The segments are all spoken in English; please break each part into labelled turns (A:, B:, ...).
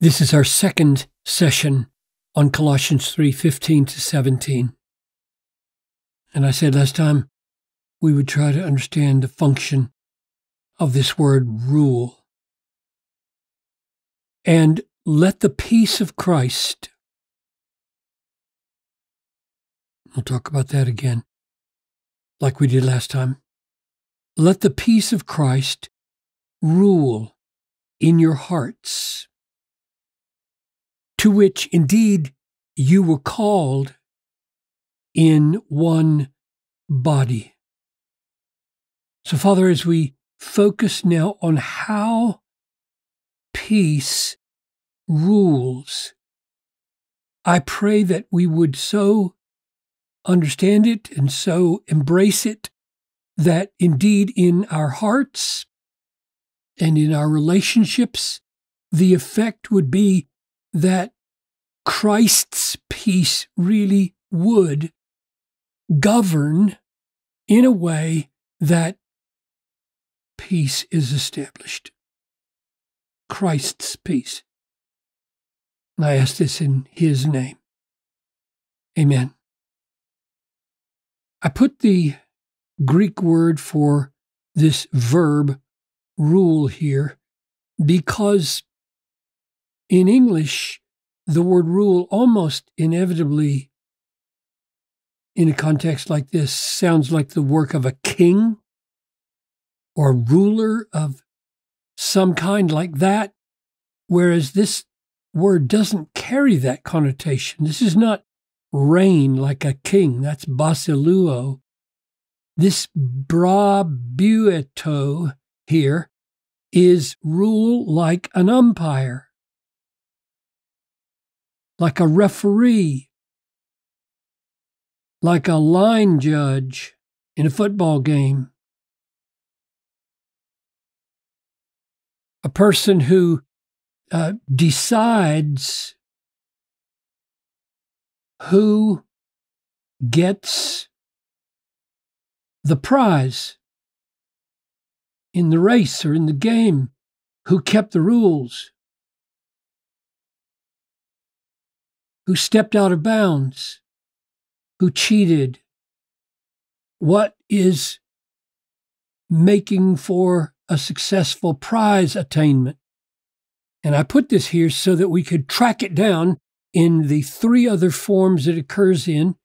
A: This is our second session on Colossians 3:15 to 17. And I said last time we would try to understand the function of this word rule. And let the peace of Christ, we'll talk about that again, like we did last time. Let the peace of Christ rule in your hearts, to which indeed you were called in one body. So, Father, as we focus now on how peace rules, I pray that we would so understand it and so embrace it that indeed in our hearts and in our relationships, the effect would be that Christ's peace really would govern in a way that peace is established. Christ's peace. And I ask this in His name. Amen. I put the Greek word for this verb rule here because in English, the word rule almost inevitably, in a context like this, sounds like the work of a king or ruler of some kind like that, whereas this word doesn't carry that connotation. This is not reign like a king, that's basileuo. This brabeueto here is rule like an umpire, like a referee, like a line judge in a football game. A person who uh, decides who gets the prize in the race or in the game, who kept the rules, who stepped out of bounds, who cheated, what is making for a successful prize attainment. And I put this here so that we could track it down in the three other forms it occurs in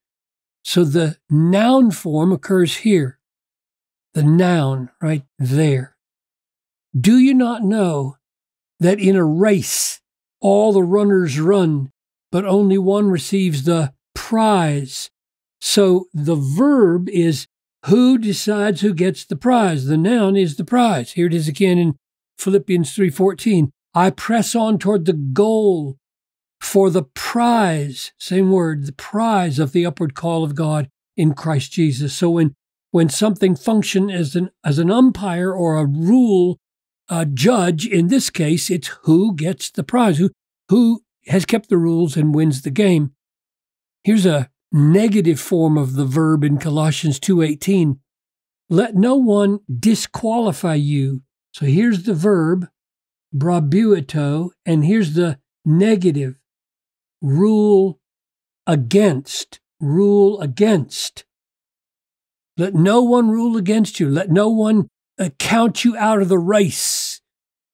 A: so the noun form occurs here, the noun right there. Do you not know that in a race all the runners run, but only one receives the prize? So the verb is who decides who gets the prize. The noun is the prize. Here it is again in Philippians 3:14. I press on toward the goal for the prize, same word, the prize of the upward call of God in Christ Jesus. So when when something function as an as an umpire or a rule a judge, in this case, it's who gets the prize, who who has kept the rules and wins the game. Here's a negative form of the verb in Colossians 2:18. Let no one disqualify you. So here's the verb, brabeueto, and here's the negative, rule against, rule against. Let no one rule against you. Let no one uh, count you out of the race,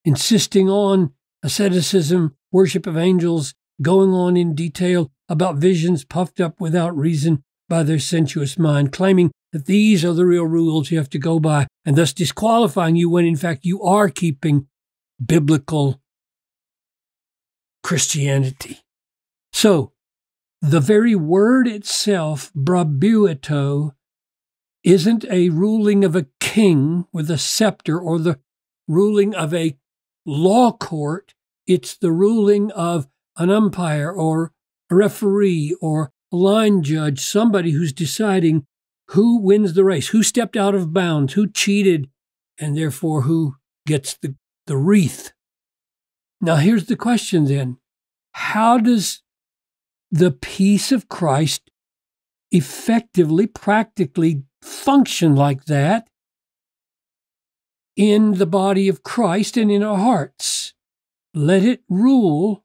A: insisting on asceticism, worship of angels, going on in detail about visions puffed up without reason by their sensuous mind, claiming that these are the real rules you have to go by, and thus disqualifying you when in fact you are keeping biblical Christianity. So, the very word itself, brabeueto, isn't a ruling of a king with a scepter or the ruling of a law court. It's the ruling of an umpire or a referee or a line judge, somebody who's deciding who wins the race, who stepped out of bounds, who cheated, and therefore who gets the, the wreath. Now, here's the question then How does the peace of Christ effectively, practically function like that in the body of Christ and in our hearts. Let it rule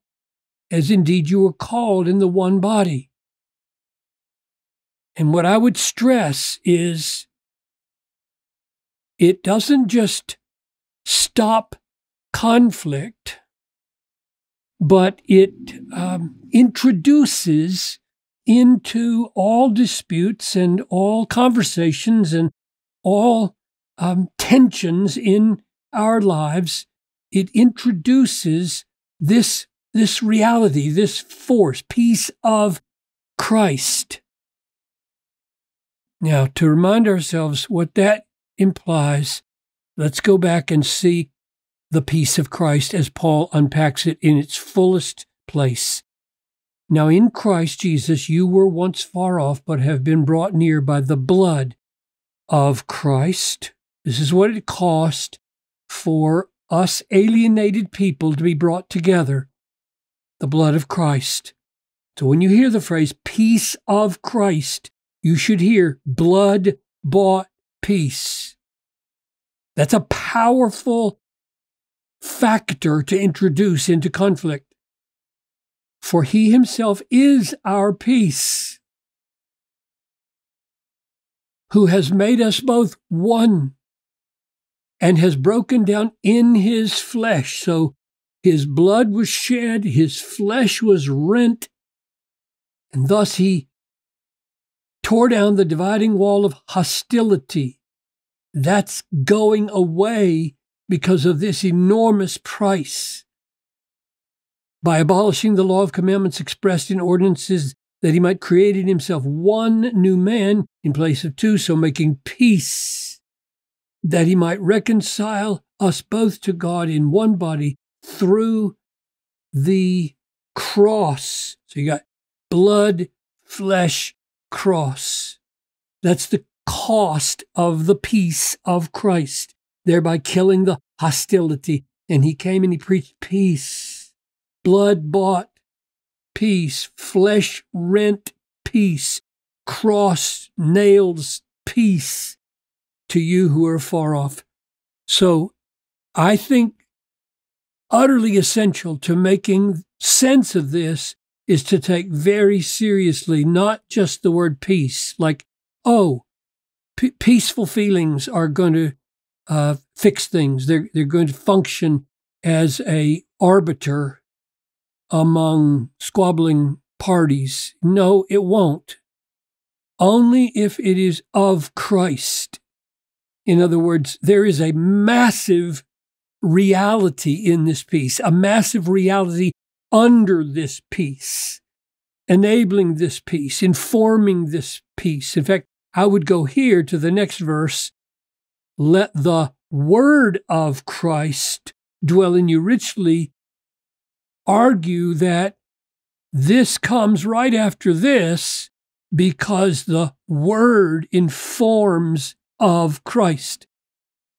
A: as indeed you are called in the one body. And what I would stress is it doesn't just stop conflict, but it um, introduces into all disputes and all conversations and all um, tensions in our lives, it introduces this, this reality, this force, peace of Christ. Now, to remind ourselves what that implies, let's go back and see the peace of Christ as Paul unpacks it in its fullest place. Now, in Christ Jesus, you were once far off, but have been brought near by the blood of Christ. This is what it cost for us alienated people to be brought together the blood of Christ. So when you hear the phrase peace of Christ, you should hear blood bought peace. That's a powerful factor to introduce into conflict. For he himself is our peace, who has made us both one and has broken down in his flesh. So his blood was shed, his flesh was rent, and thus he tore down the dividing wall of hostility. That's going away because of this enormous price. By abolishing the law of commandments expressed in ordinances, that he might create in himself one new man in place of two, so making peace that he might reconcile us both to God in one body through the cross. So you got blood, flesh, cross. That's the cost of the peace of Christ, thereby killing the hostility. And he came and he preached peace, blood bought peace, flesh rent peace, cross nails peace to you who are far off. So I think utterly essential to making sense of this is to take very seriously not just the word peace, like, oh, peaceful feelings are going to uh, fix things. They're, they're going to function as a arbiter among squabbling parties. No, it won't. Only if it is of Christ in other words, there is a massive reality in this peace, a massive reality under this peace, enabling this peace, informing this peace. In fact, I would go here to the next verse let the word of Christ dwell in you richly, argue that this comes right after this because the word informs of Christ.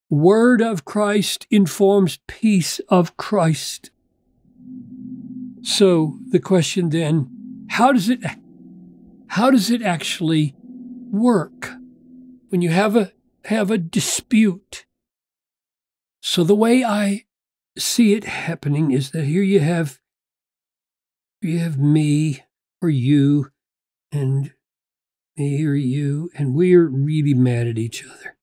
A: Word of Christ informs peace of Christ. So the question then, how does it how does it actually work when you have a have a dispute? So the way I see it happening is that here you have you have me or you and me you, and we're really mad at each other.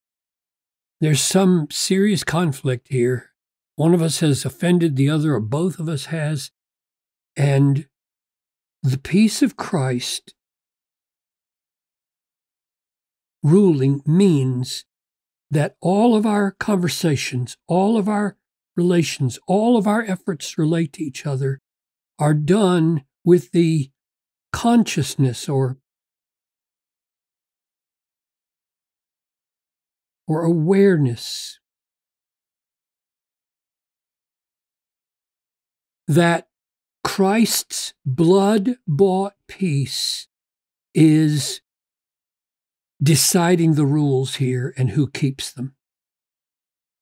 A: There's some serious conflict here. One of us has offended the other, or both of us has. And the peace of Christ ruling means that all of our conversations, all of our relations, all of our efforts relate to each other are done with the consciousness or or awareness that Christ's blood bought peace is deciding the rules here and who keeps them.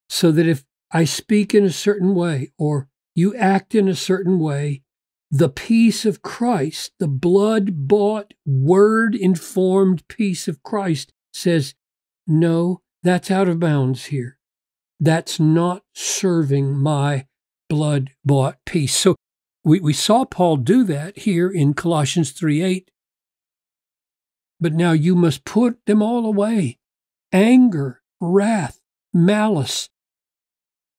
A: So that if I speak in a certain way or you act in a certain way, the peace of Christ, the blood bought, word informed peace of Christ says, no, that's out of bounds here. That's not serving my blood bought peace. So we, we saw Paul do that here in Colossians 3 8. But now you must put them all away anger, wrath, malice,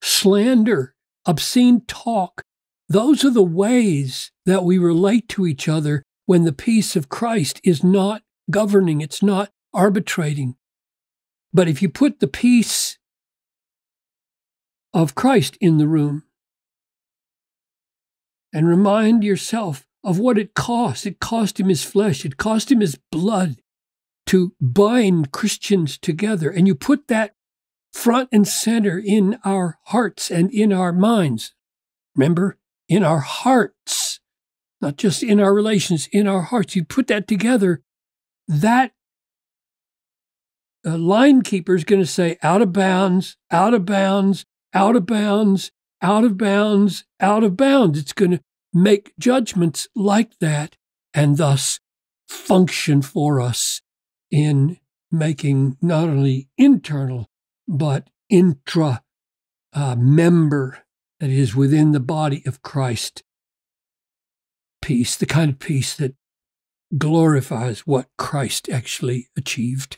A: slander, obscene talk. Those are the ways that we relate to each other when the peace of Christ is not governing, it's not arbitrating. But if you put the peace of Christ in the room and remind yourself of what it cost, it cost him his flesh, it cost him his blood to bind Christians together, and you put that front and center in our hearts and in our minds. Remember, in our hearts, not just in our relations, in our hearts. You put that together, that uh, line keeper is going to say out of bounds, out of bounds, out of bounds, out of bounds, out of bounds. It's going to make judgments like that and thus function for us in making not only internal but intra uh, member that is within the body of Christ peace, the kind of peace that glorifies what Christ actually achieved.